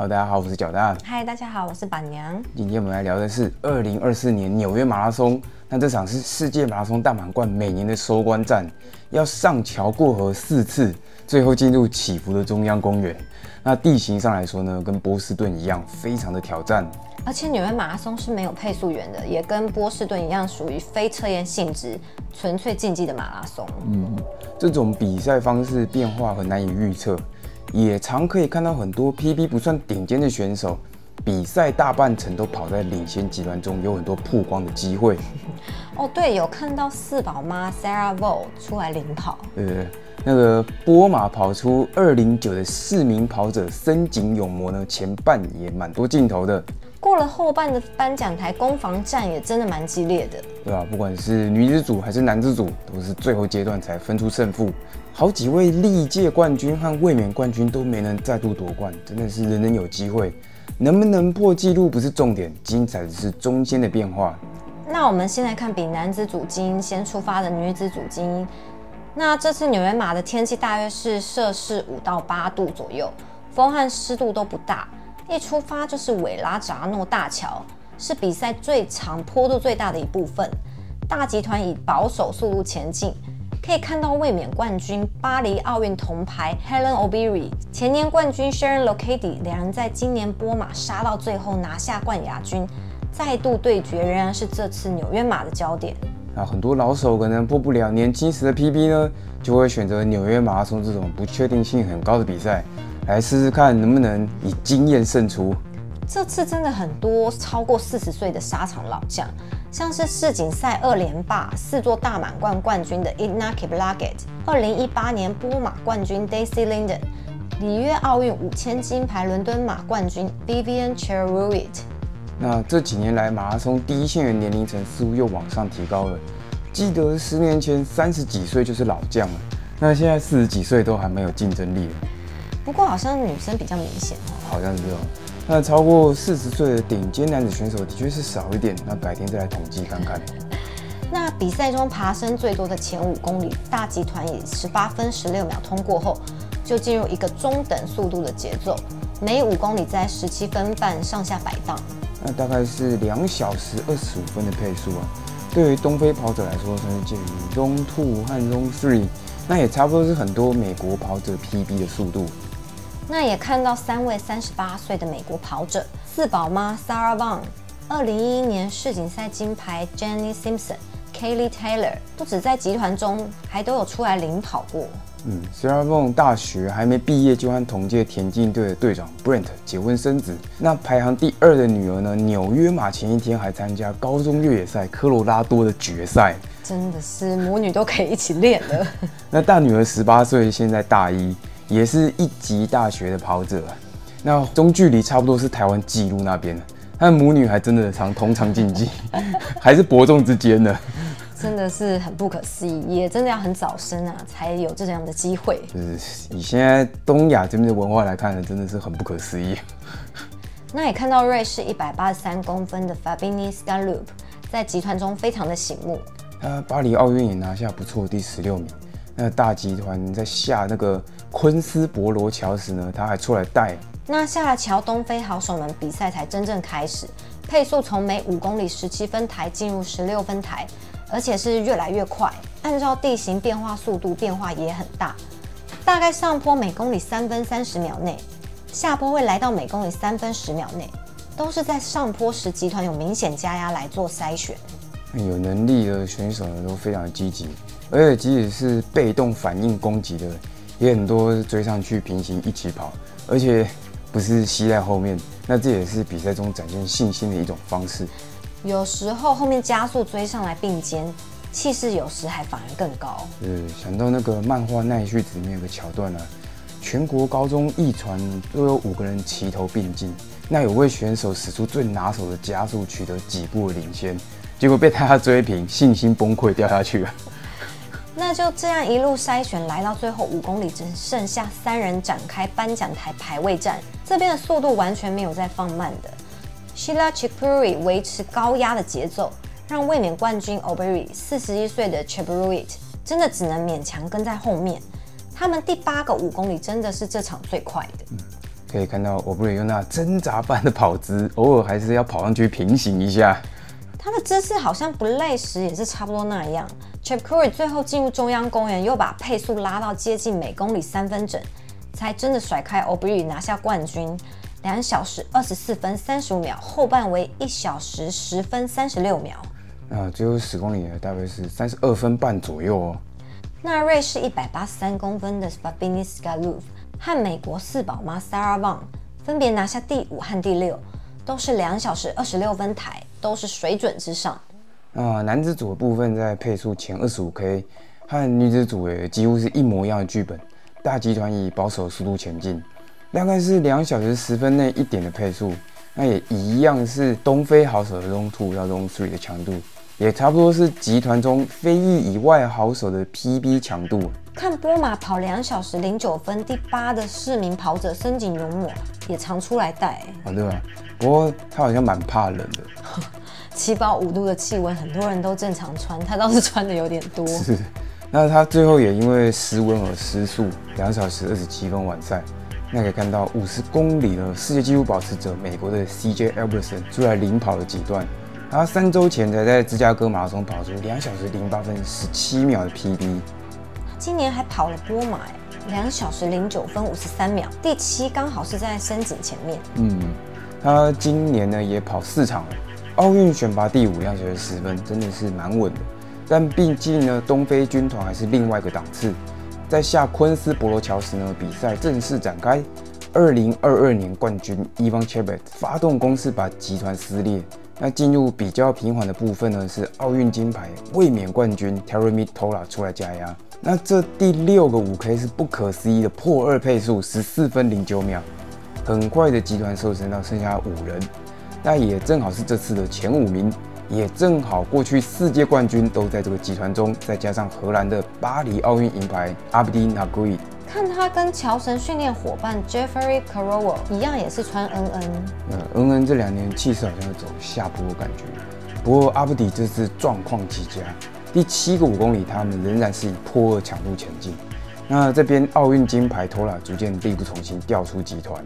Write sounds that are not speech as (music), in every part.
Hello，大家好，我是角蛋。嗨，大家好，我是板娘。今天我们来聊的是二零二四年纽约马拉松。那这场是世界马拉松大满贯每年的收官战，要上桥过河四次，最后进入起伏的中央公园。那地形上来说呢，跟波士顿一样，非常的挑战。而且纽约马拉松是没有配速员的，也跟波士顿一样，属于非测验性质、纯粹竞技的马拉松。嗯，这种比赛方式变化很难以预测，也常可以看到很多 PB 不算顶尖的选手，比赛大半程都跑在领先集团中，有很多曝光的机会。(laughs) 哦，对，有看到四宝妈 Sarah Vole 出来领跑。呃，那个波马跑出二零九的四名跑者深井勇磨呢，前半也蛮多镜头的。过了后半的颁奖台攻防战也真的蛮激烈的，对啊？不管是女子组还是男子组，都是最后阶段才分出胜负。好几位历届冠军和卫冕冠军都没能再度夺冠，真的是人人有机会，能不能破纪录不是重点，精彩的是中间的变化。那我们先来看比男子组精英先出发的女子组精英。那这次纽约马的天气大约是摄氏五到八度左右，风和湿度都不大。一出发就是韦拉扎诺大桥，是比赛最长、坡度最大的一部分。大集团以保守速度前进，可以看到卫冕冠军、巴黎奥运铜牌 Helen Obiri、前年冠军 Sharon Lokedi 两人在今年波马杀到最后拿下冠亚军，再度对决仍然是这次纽约马的焦点。那很多老手可能破不了年轻时的 PB 呢，就会选择纽约马拉松这种不确定性很高的比赛。来试试看能不能以经验胜出。这次真的很多超过四十岁的沙场老将，像是世锦赛二连霸、四座大满贯冠军的 Igna k i p l a g e t 二零一八年波马冠军 Daisy Linden，里约奥运五千金牌伦敦马冠军 Vivian c h e r u i t 那这几年来，马拉松第一线的年龄层似乎又往上提高了。记得十年前三十几岁就是老将了，那现在四十几岁都还没有竞争力了。不过好像女生比较明显哦，好像是哦。那超过四十岁的顶尖男子选手的确是少一点，那改天再来统计看看。(laughs) 那比赛中爬升最多的前五公里，大集团以十八分十六秒通过后，就进入一个中等速度的节奏，每五公里在十七分半上下摆荡。那大概是两小时二十五分的配速啊。对于东非跑者来说，算是介于 Zone Two 和 Zone Three，那也差不多是很多美国跑者 PB 的速度。那也看到三位三十八岁的美国跑者，四宝妈 Sarah Vaughn，二零一一年世锦赛金牌 Jenny Simpson，Kaylee Taylor，不止在集团中，还都有出来领跑过。嗯，Sarah Vaughn 大学还没毕业就和同届田径队的队长 Brent 结婚生子。那排行第二的女儿呢？纽约马前一天还参加高中越野赛科罗拉多的决赛，真的是母女都可以一起练了。(laughs) 那大女儿十八岁，现在大一。也是一级大学的跑者，那中距离差不多是台湾纪录那边的他的母女还真的常同场竞技，(laughs) 还是伯仲之间的，真的是很不可思议，也真的要很早生啊，才有这样的机会。就是以现在东亚这边的文化来看呢，真的是很不可思议。那也看到瑞士一百八十三公分的 Fabini Scalup 在集团中非常的醒目，他巴黎奥运也拿下不错第十六名。那大集团在下那个昆斯博罗桥时呢，他还出来带。那下了桥，东非好手们比赛才真正开始，配速从每五公里十七分台进入十六分台，而且是越来越快。按照地形变化，速度变化也很大，大概上坡每公里三分三十秒内，下坡会来到每公里三分十秒内，都是在上坡时集团有明显加压来做筛选。有能力的选手呢都非常积极。而且即使是被动反应攻击的，也很多追上去平行一起跑，而且不是吸在后面，那这也是比赛中展现信心的一种方式。有时候后面加速追上来并肩，气势有时还反而更高。呃，想到那个漫画《奈绪子》里面有个桥段啊，全国高中一传都有五个人齐头并进，那有位选手使出最拿手的加速，取得几步领先，结果被大家追平，信心崩溃掉下去了。那就这样一路筛选，来到最后五公里，只剩下三人展开颁奖台排位战。这边的速度完全没有在放慢的，Sheila Chipuri 维持高压的节奏，让卫冕冠军 Oberi 四十一岁的 Chipuri 真的只能勉强跟在后面。他们第八个五公里真的是这场最快的。可以看到欧布里用那挣扎般的跑姿，偶尔还是要跑上去平行一下。他的姿势好像不累时也是差不多那样。Chip Curry 最后进入中央公园，又把配速拉到接近每公里三分整，才真的甩开 o b r y 拿下冠军。两小时二十四分三十五秒，后半为一小时十分三十六秒。那最后十公里呢，大概是三十二分半左右哦。那瑞士一百八十三公分的 Fabini Skalov 和美国四宝妈 Sarah Vaughn 分别拿下第五和第六，都是两小时二十六分台，都是水准之上。那男子组的部分在配速前二十五 K，和女子组也几乎是一模一样的剧本，大集团以保守速度前进。大概是两小时十分内一点的配速，那也一样是东非好手的 Zone Two 到 Zone Three 的强度，也差不多是集团中非裔以外好手的 PB 强度。看波马跑两小时零九分，第八的市民跑者深井勇抹也常出来带，哦对吧？不过他好像蛮怕冷的，(laughs) 七八五度的气温，很多人都正常穿，他倒是穿的有点多。(laughs) 是，那他最后也因为失温而失速，两小时二十七分完赛。那可以看到五十公里的世界纪录保持者美国的 CJ Albertson 出来领跑了几段，他三周前才在芝加哥马拉松跑出两小时零八分十七秒的 PB，今年还跑了波马，两小时零九分五十三秒，第七刚好是在深井前面。嗯，他今年呢也跑四场了，奥运选拔第五，两小时十分，真的是蛮稳的。但毕竟呢，东非军团还是另外一个档次。在下昆斯博罗桥时呢，比赛正式展开。二零二二年冠军伊万切贝发动攻势，把集团撕裂。那进入比较平缓的部分呢，是奥运金牌卫冕冠军 Terry Mitola 出来加压。那这第六个五 K 是不可思议的破二配速，十四分零九秒，很快的集团瘦身到剩下五人。那也正好是这次的前五名。也正好，过去世界冠军都在这个集团中，再加上荷兰的巴黎奥运银牌阿布迪纳古伊，看他跟乔神训练伙伴 Jeffrey Caroal 一样，也是穿 NN。嗯，NN 这两年气势好像走下坡感觉，不过阿布迪这次状况极佳，第七个五公里他们仍然是以破二强度前进。那这边奥运金牌拖拉逐渐力不从心，掉出集团。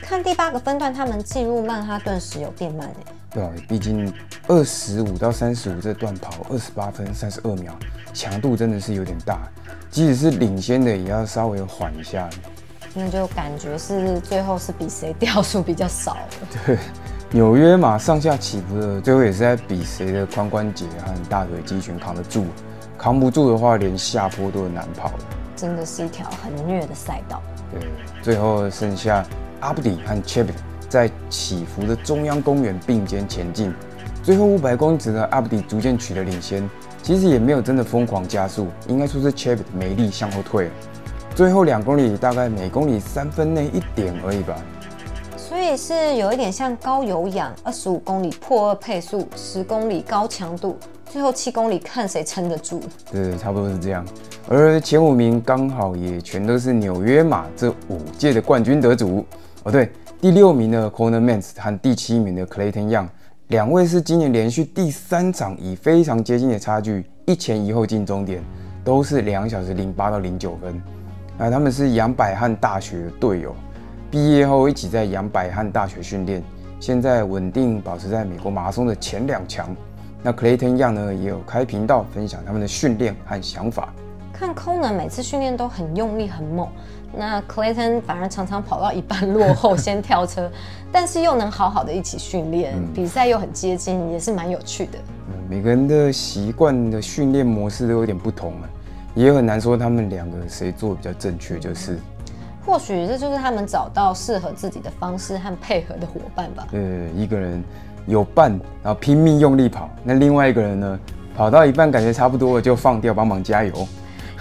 看第八个分段，他们进入曼哈顿时有变慢哎。对啊，毕竟二十五到三十五这段跑二十八分三十二秒，强度真的是有点大。即使是领先的，也要稍微缓一下。那就感觉是最后是比谁掉速比较少。(laughs) 对，纽约马上下起伏的，最后也是在比谁的髋关节和大腿肌群扛得住。扛不住的话，连下坡都很难跑真的是一条很虐的赛道。对，最后剩下阿布迪和 Chebit。在起伏的中央公园并肩前进，最后五百公尺的阿布迪逐渐取得领先，其实也没有真的疯狂加速，应该说是 Cheb 没力向后退了。最后两公里大概每公里三分内一点而已吧，所以是有一点像高有氧，二十五公里破二配速，十公里高强度，最后七公里看谁撑得住。对，差不多是这样。而前五名刚好也全都是纽约马这五届的冠军得主。哦，对。第六名的 Corner Mans 和第七名的 Clayton Young，两位是今年连续第三场以非常接近的差距一前一后进终点，都是两小时零八到零九分。那他们是杨百翰大学的队友，毕业后一起在杨百翰大学训练，现在稳定保持在美国马拉松的前两强。那 Clayton Young 呢，也有开频道分享他们的训练和想法。看 Corner 每次训练都很用力很猛。那 Clayton 反而常常跑到一半落后，(laughs) 先跳车，但是又能好好的一起训练，比赛又很接近，也是蛮有趣的。每个人的习惯的训练模式都有点不同啊，也很难说他们两个谁做比较正确，就是。或许这就是他们找到适合自己的方式和配合的伙伴吧。呃，一个人有伴，然后拼命用力跑，那另外一个人呢，跑到一半感觉差不多了就放掉，帮忙加油。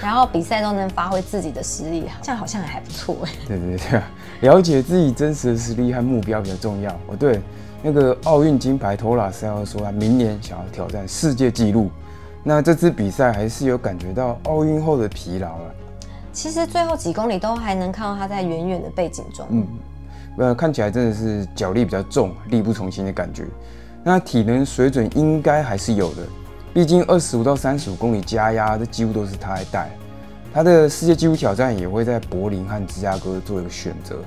然后比赛都能发挥自己的实力，这样好像还不错 (laughs) 哎。对对对，了解自己真实的实力和目标比较重要。哦，对，那个奥运金牌托拉斯要说他明年想要挑战世界纪录，那这次比赛还是有感觉到奥运后的疲劳了。其实最后几公里都还能看到他在远远的背景中，嗯，呃，看起来真的是脚力比较重，力不从心的感觉。那体能水准应该还是有的。毕竟二十五到三十五公里加压，这几乎都是他来带。他的世界纪录挑战也会在柏林和芝加哥做一个选择。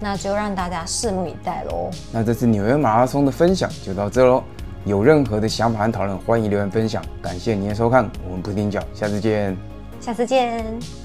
那就让大家拭目以待喽。那这次纽约马拉松的分享就到这喽。有任何的想法和讨论，欢迎留言分享。感谢您的收看，我们不停脚，下次见。下次见。